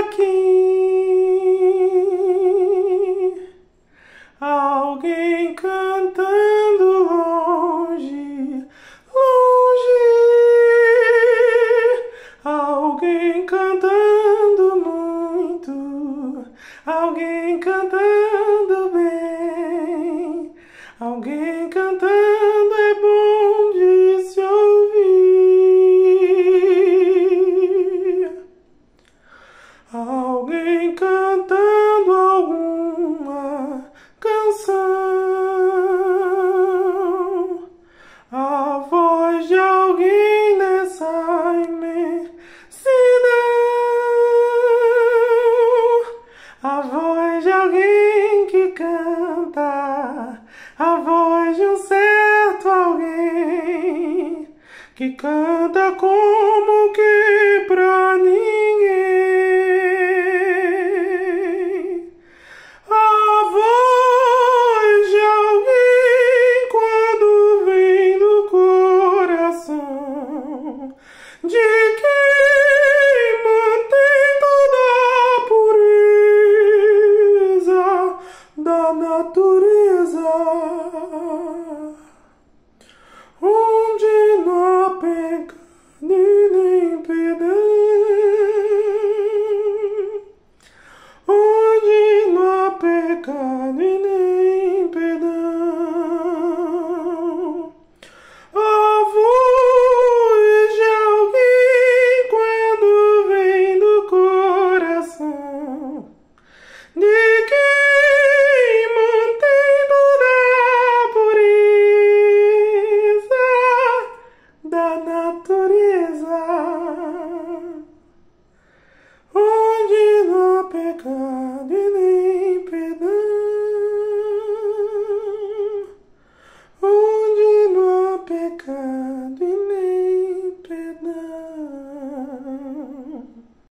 aqui alguém cantando longe, longe, alguém cantando muito, alguém cantando bem, alguém cantando. voz de alguém que canta, a voz de um certo alguém que canta como que pra mim. Da natureza. Grandma.